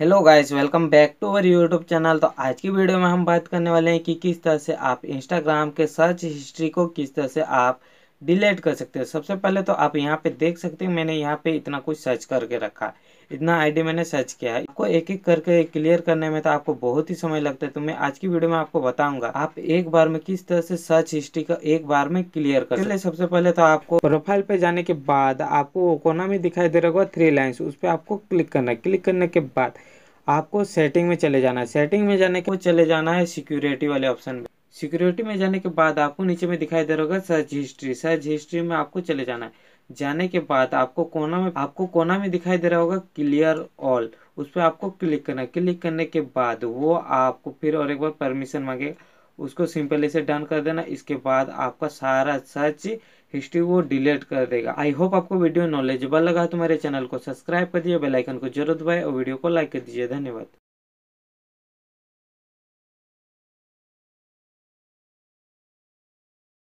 Hello guys welcome back to our YouTube channel तो आज की वीडियो में हम बात करने वाले हैं कि किस तरह से आप इंस्टाग्राम के सर्च हिस्ट्री को किस तरह से आप डिलीट कर सकते हो। सबसे पहले तो आप यहाँ पे देख सकते हैं, मैंने यहाँ पे इतना कुछ सर्च करके रखा है। इतना आईडी मैंने सर्च किया है। आपको एक एक करके क्लियर करने में तो आपको बहुत ही समय लगता है। तो मैं आज की वीडियो में आपको बताऊँगा, आप एक बार में किस तरह से सर्च हिस्ट्री का एक बार में क्लियर कर चलिए सबसे पहले तो आपको प्रोफ़ाइल पे जाने के बाद आपको कोना में दिखाई दे रहा थ्री लाइन्स उस पर आपको क्लिक करना है। क्लिक करने के बाद आपको सेटिंग में चले जाना है। सेटिंग में जाने के चले जाना है सिक्योरिटी वाले ऑप्शन में सिक्योरिटी में जाने के बाद आपको नीचे में दिखाई दे रहा होगा सर्च हिस्ट्री। सर्च हिस्ट्री में आपको चले जाना है। जाने के बाद आपको कोना में, आपको कोना में दिखाई दे रहा होगा क्लियर ऑल। उस पर आपको क्लिक करना है। क्लिक करने के बाद वो आपको फिर और एक बार परमिशन मांगेगा। उसको सिंपल से डन कर देना। इसके बाद आपका सारा सर्च हिस्ट्री वो डिलीट कर देगा। आई होप आपको वीडियो नॉलेजेबल लगा। तो मेरे चैनल को सब्सक्राइब कर दिए बेलाइकन को ज़रूर दबाए और वीडियो को लाइक कर दीजिए। धन्यवाद।